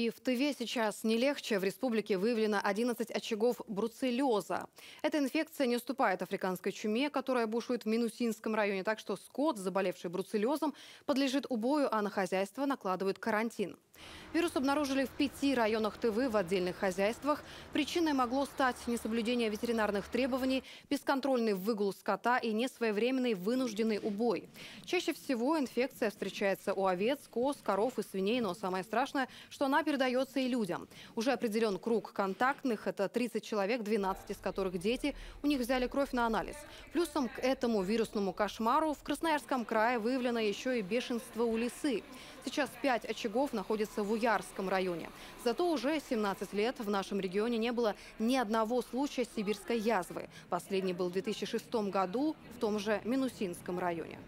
И в Тыве сейчас не легче. В республике выявлено 11 очагов бруцеллеза. Эта инфекция не уступает африканской чуме, которая бушует в Минусинском районе. Так что скот, заболевший бруцеллезом, подлежит убою, а на хозяйство накладывают карантин. Вирус обнаружили в пяти районах Тывы в отдельных хозяйствах. Причиной могло стать несоблюдение ветеринарных требований, бесконтрольный выгул скота и несвоевременный вынужденный убой. Чаще всего инфекция встречается у овец, коз, коров и свиней, но самое страшное, что она передается и людям. Уже определен круг контактных, это 30 человек, 12 из которых дети. У них взяли кровь на анализ. Плюсом к этому вирусному кошмару в Красноярском крае выявлено еще и бешенство у лисы. Сейчас 5 очагов находятся в Уярском районе. Зато уже 17 лет в нашем регионе не было ни одного случая сибирской язвы. Последний был в 2006 году в том же Минусинском районе.